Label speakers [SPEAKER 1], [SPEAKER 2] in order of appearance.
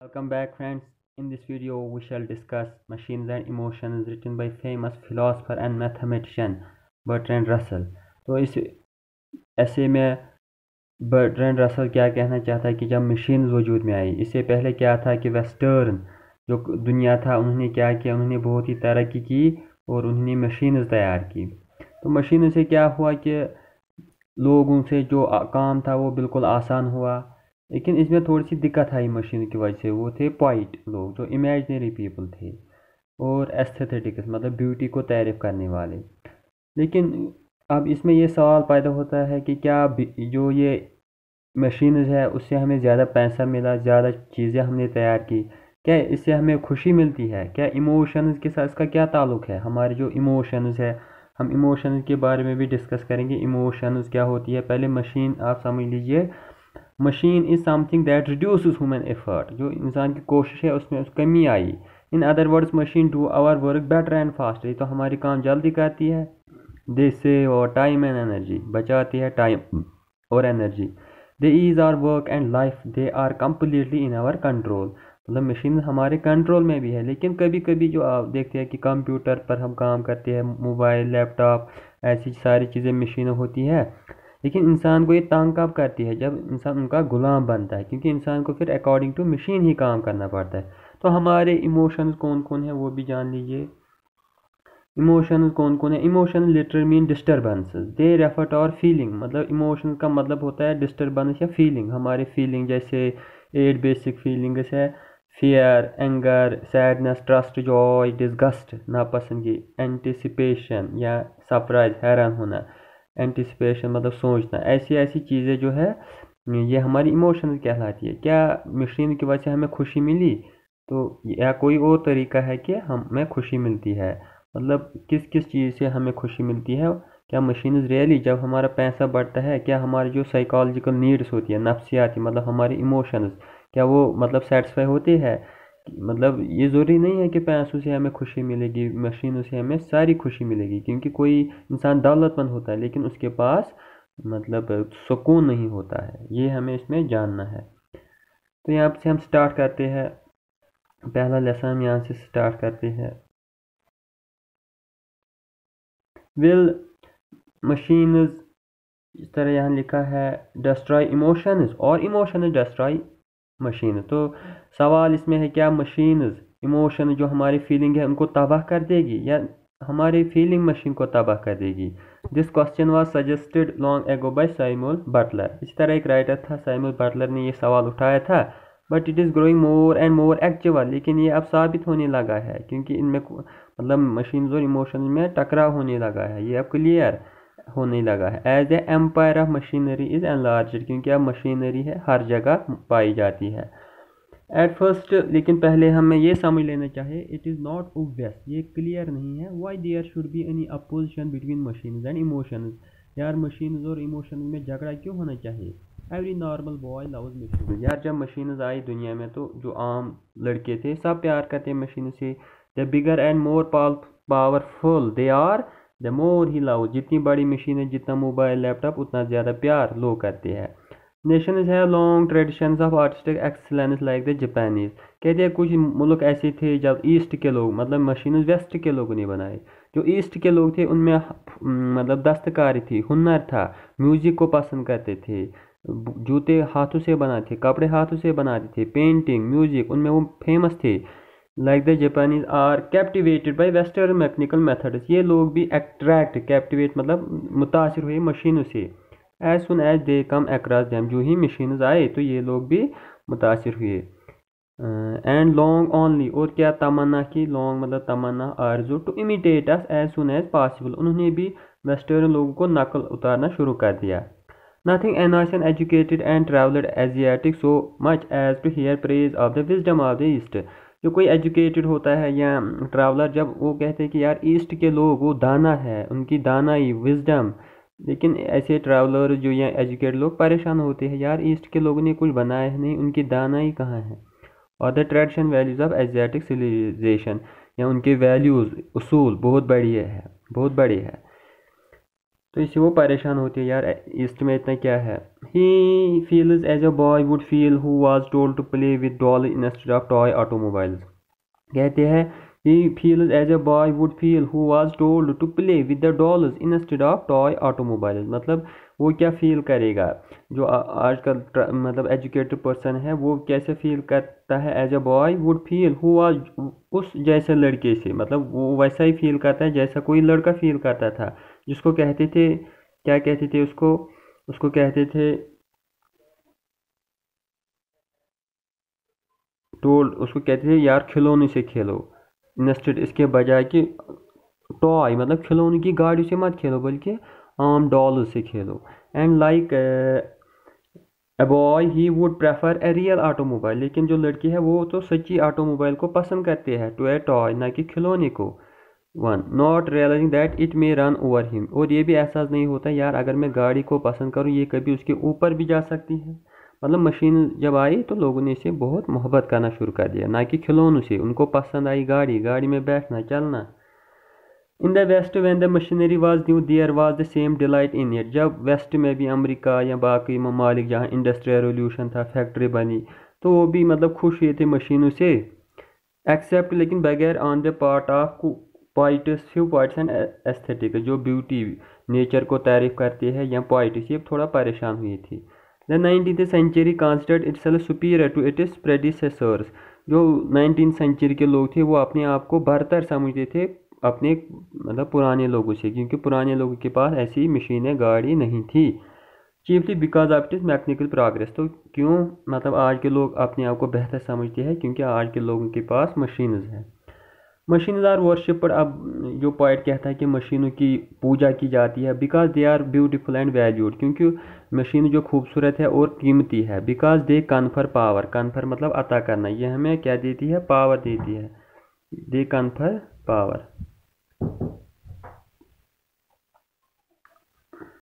[SPEAKER 1] Welcome back friends. In this video we shall discuss Machines and Emotions written by famous philosopher and mathematician Bertrand Russell. तो इस ऐसे में Bertrand Russell क्या कहना चाहता है कि जब मशीन वजूद में आई इससे पहले क्या था कि वेस्टर्न जो दुनिया था उन्होंने क्या किया उन्होंने बहुत ही तरक्की की और उन्होंने मशीन तैयार की तो मशीन से क्या हुआ कि लोगों से जो काम था वो बिल्कुल आसान हुआ लेकिन इसमें थोड़ी सी दिक्कत आई मशीन की वजह से। वो थे पॉइंट लोग, जो इमेजनरी पीपल थे और एस्थेटिक्स मतलब ब्यूटी को तारीफ़ करने वाले। लेकिन अब इसमें ये सवाल पैदा होता है कि क्या जो ये मशीन है, उससे हमें ज़्यादा पैसा मिला, ज़्यादा चीज़ें हमने तैयार की? क्या इससे हमें खुशी मिलती है? क्या इमोशंस के साथ इसका क्या ताल्लुक़ है? हमारे जो इमोशंस है, हम इमोशंस के बारे में भी डिस्कस करेंगे। इमोशंस क्या होती है? पहले मशीन आप समझ लीजिए machine is something that reduce human effort. जो इंसान की कोशिश है, उसमें उस कमी आई। In other words, machine do our work better and fast तो हमारी काम जल्दी करती है। They save our time and energy बचाती है टाइम और energy they ease our work and life they are completely in our control मतलब मशीन हमारे कंट्रोल में भी है, लेकिन कभी कभी जो आप देखते हैं कि कंप्यूटर पर हम काम करते हैं मोबाइल लैपटॉप ऐसी सारी चीज़ें मशीनें होती है लेकिन इंसान को ये तंग कब करती है? जब इंसान उनका गुलाम बनता है, क्योंकि इंसान को फिर अकॉर्डिंग टू मशीन ही काम करना पड़ता है। तो हमारे इमोशंस कौन कौन है वो भी जान लीजिए। इमोशंस कौन कौन है? Emotion literally mean disturbances they refer to our feeling मतलब इमोशन का मतलब होता है डिस्टर्बेंस या फीलिंग हमारे फीलिंग जैसे एट बेसिक फीलिंग्स है fear anger sadness trust joy disgust नापसंदगी एंटिसिपेशन या सरप्राइज़ हैरान होना। एंटिसिपेशन मतलब सोचना, ऐसी ऐसी चीज़ें जो है, ये हमारी इमोशन कहलाती है। क्या मशीन की वजह से हमें खुशी मिली? तो या कोई और तरीका है कि हमें खुशी मिलती है? मतलब किस किस चीज़ से हमें खुशी मिलती है? क्या मशीन रियली जब हमारा पैसा बढ़ता है, क्या हमारी जो साइकोलॉजिकल नीड्स होती है, नफ्सियाती मतलब हमारी इमोशंस क्या वो मतलब सेटिस्फाई होती है? मतलब ये ज़रूरी नहीं है कि पैसों से हमें खुशी मिलेगी, मशीनों से हमें सारी खुशी मिलेगी, क्योंकि कोई इंसान दौलतमंद होता है, लेकिन उसके पास मतलब सुकून नहीं होता है। ये हमें इसमें जानना है। तो यहाँ से हम स्टार्ट करते हैं। पहला लेसन हम यहाँ से स्टार्ट करते हैं। विल मशीन इस तरह यहाँ लिखा है डिस्ट्रॉय इमोशंस और इमोशन डिस्ट्रॉय मशीन तो सवाल इसमें है, क्या मशीन इमोशन जो हमारी फीलिंग है, उनको तबाह कर देगी? या हमारी फीलिंग मशीन को तबाह कर देगी? This question was suggested long ago by Samuel Butler इस तरह एक राइटर था साइमोल बटलर ने ये सवाल उठाया था but it is growing more and more actual लेकिन ये अब साबित होने लगा है, क्योंकि इनमें मतलब मशीन और इमोशन में टकराव होने लगा है। ये अब क्लियर होने लगा है। As a empire of machinery is enlarge क्योंकि अब मशीनरी है, हर जगह पाई जाती है। एट फ़र्स्ट लेकिन पहले हमें ये समझ लेना चाहिए इट इज़ नॉट ओबियस ये क्लियर नहीं है why there should be any opposition between machine and emotion यार मशीन और इमोशन में झगड़ा क्यों होना चाहिए? Every normal boy loves machine यार, जब मशीन आई दुनिया में तो जो आम लड़के थे, सब प्यार करते मशीन से। The bigger and more powerful they are the more he love जितनी बड़ी मशीन है, जितना मोबाइल लैपटॉप उतना ज़्यादा प्यार लोग करते हैं। नेशन है long tradition of artistic excellence like the Japanese कहते हैं कुछ मुल्क ऐसे थे जब ईस्ट के लोग मतलब मशीन वेस्ट के लोगों ने बनाए। जो ईस्ट के लोग थे, उनमें मतलब दस्तकारी थी, हुनर था म्यूज़िक को पसंद करते थे। जूते हाथों से बनाते थे कपड़े हाथों से बनाते थे पेंटिंग म्यूज़िक उनमें वो फ़ेमस थे। Like the Japanese are captivated by western mechanical methods ये लोग भी अट्रैक्ट कैप्टिवेट मतलब मुतासर हुए मशीनों से। As soon as they come across them जो ही मशीन आए तो ये लोग भी मुतासर हुए। एंड लॉन्ग ओनली और क्या तमन्ना की लॉन्ग मतलब तमन्ना आरज़ू to imitate us as soon as possible उन्होंने भी वेस्टर्न लोगों को नकल उतारना शुरू कर दिया। Nothing annoys an educated and travelled Asiatic so much as to hear praise of wisdom of the east जो कोई एजुकेटेड होता है या ट्रैवलर, जब वो कहते हैं कि यार, ईस्ट के लोग, वो दाना है, उनकी दानाई विजडम लेकिन ऐसे ट्रैवलर जो या एजुकेटेड लोग परेशान होते हैं, यार, ईस्ट के लोगों ने कुछ बनाया है नहीं, उनकी दानाई कहाँ है? और the tradition values of Asiatic civilization या उनके वैल्यूज़ उसूल बहुत बड़ी है, बहुत बड़ी है। तो इससे वो परेशान होती है, यार, ईस्ट में इतना क्या है? He feels as a boy would feel who was told to play with doll instead of toy automobiles कहते हैं he feels as a boy would feel who was told to play with the dolls instead of toy automobiles मतलब वो क्या feel करेगा? जो आजकल मतलब educated person है, वो कैसे फील करता है as a boy would feel who was उस जैसे लड़के से। मतलब वो वैसा ही फील करता है जैसा कोई लड़का फील करता था। जिसको कहते थे, क्या कहते थे उसको? उसको कहते थे टोल उसको कहते थे, यार, खिलौने से खेलो। इंस्टेड इसके बजाय कि टॉय मतलब खिलौने की गाड़ी से मत खेलो, बल्कि आम डॉल से खेलो। And like a boy he would prefer a real automobile लेकिन जो लड़की है, वो तो सच्ची ऑटोमोबाइल को पसंद करती है टू ए टॉय ना कि खिलौने को। One. Not realizing that it may run over him और ये भी एहसास नहीं होता यार, अगर मैं गाड़ी को पसंद करूँ, ये कभी उसके ऊपर भी जा सकती है। मतलब मशीन जब आई तो लोगों ने इसे बहुत मोहब्बत करना शुरू कर दिया। ना कि खिलौनों से। उनको पसंद आई गाड़ी गाड़ी में बैठना, चलना। In the west when the machinery was new there was the same delight in it जब वेस्ट में भी अमेरिका या बाकी ममालिक, जहाँ इंडस्ट्रियल रेवोल्यूशन था फैक्ट्री बनी तो वो भी मतलब खुश हुए थे मशीनों से। एक्सेप्ट लेकिन बगैर on the part of few poets and aesthetic, जो ब्यूटी, नेचर को तारीफ़ करती है, या पॉइट्स ये थोड़ा परेशान हुई थी। The nineteen century considered its superior to it is predecessors जो नाइनटीन सेंचुरी के लोग थे, वो अपने आप को बरतर समझते थे, अपने मतलब पुराने लोगों से, क्योंकि पुराने लोगों के पास ऐसी मशीनें, गाड़ी नहीं थी। Chiefly because of it is mechanical progress तो क्यों मतलब आज के लोग अपने आप को बेहतर समझते हैं? क्योंकि आज के लोगों के पास मशीन है। मशीन आर पर अब जो पॉइंट कहता है कि मशीनों की पूजा की जाती है because they are beautiful and valued क्योंकि मशीन जो खूबसूरत है और कीमती है। Because they confer power confer मतलब अता करना, ये हमें क्या देती है? पावर देती है। दे कन्फर पावर